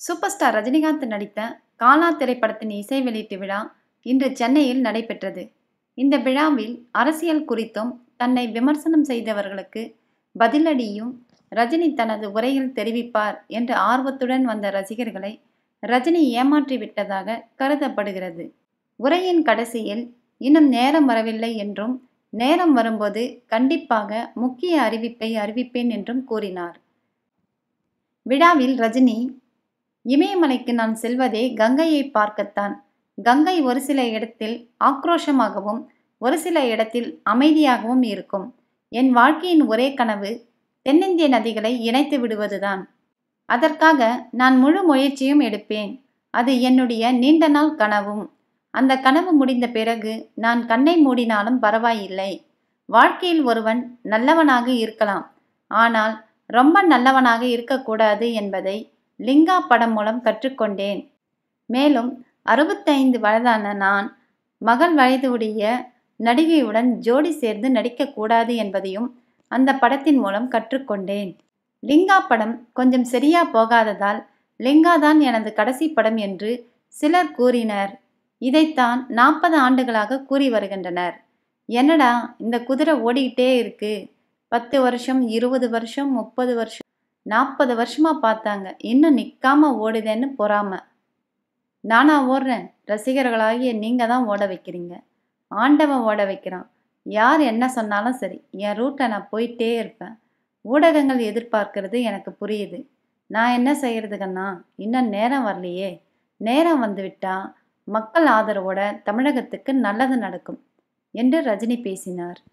Super star Rajinikanth நடித்த காலா திரைப்படத்தின் இசை வெளியீட்டு விழா இன்று சென்னையில் நடைபெற்றது. இந்த விழாவில் அரசியல் குறித்தும் தன்னை விமர்சனம் செய்தவர்களுக்கு பதிலடியும் ரஜினி தனது உரையில் தெரிவிப்பார் என்ற ஆர்வத்துடன் வந்த ரசிகர்களை ரஜினி ஏமாற்றி விட்டதாக கருதப்படுகிறது. உரையின் கடைசியில் இன்னும் நேரம் வரவில்லை என்றும் நேரம் வரும்போது கண்டிப்பாக முக்கிய அறிவிப்பை அறிவிப்பேன் என்றும் கூறினார். விழாவில் ரஜினி இமயமலைக்கு நான் செல்வதே கங்கையை பார்க்கத்தான். கங்கை ஒரு சில இடத்தில் ஆக்ரோஷமாகவும் ஒரு சில இடத்தில் அமைதியாகவும் இருக்கும். என் வாழ்க்கையின் ஒரே கனவு தென்னிந்திய நதிகளை இணைத்து விடுவதுதான். அதற்காக நான் முழு முயற்சியும் எடுப்பேன். அது என்னுடைய நீண்ட நாள் கனவும். அந்த கனவு முடிந்த பிறகு நான் கண்ணை மூடினாலும் பரவாயில்லை. வாழ்க்கையில் ஒருவன் நல்லவனாக இருக்கலாம். ஆனால் ரொம்ப நல்லவனாக இருக்கக்கூடாது என்பதை லிங்கா படம் மூலம் கற்றுக்கொண்டேன். மேலும் அறுபத்தைந்து வயதான நான் மகள் வயதுடைய நடிகையுடன் ஜோடி சேர்ந்து நடிக்கக்கூடாது என்பதையும் அந்த படத்தின் மூலம் கற்றுக்கொண்டேன். லிங்கா படம் கொஞ்சம் சரியா போகாததால் லிங்கா தான் எனது கடைசி படம் என்று சிலர் கூறினர். இதைத்தான் நாற்பது ஆண்டுகளாக கூறி வருகின்றனர். என்னடா இந்த குதிரை ஓடிக்கிட்டே இருக்கு. பத்து வருஷம் இருபது வருஷம் முப்பது வருஷம் நாற்பது வருஷமா பார்த்தாங்க. இன்னும் நிற்காம ஓடுதேன்னு பொறாம. நானா ஓடுறேன். ரசிகர்களாகிய நீங்கள் தான் ஓட வைக்கிறீங்க. ஆண்டவன் ஓட வைக்கிறான். யார் என்ன சொன்னாலும் சரி என் ரூட்டை நான் போயிட்டே இருப்பேன். ஊடகங்கள் எதிர்பார்க்கறது எனக்கு புரியுது. நான் என்ன செய்யறதுக்கண்ணா இன்னும் நேரம் வரலையே. நேரம் வந்துவிட்டா? மக்கள் ஆதரவோட தமிழகத்துக்கு நல்லது நடக்கும். என்று ரஜினி பேசினார்.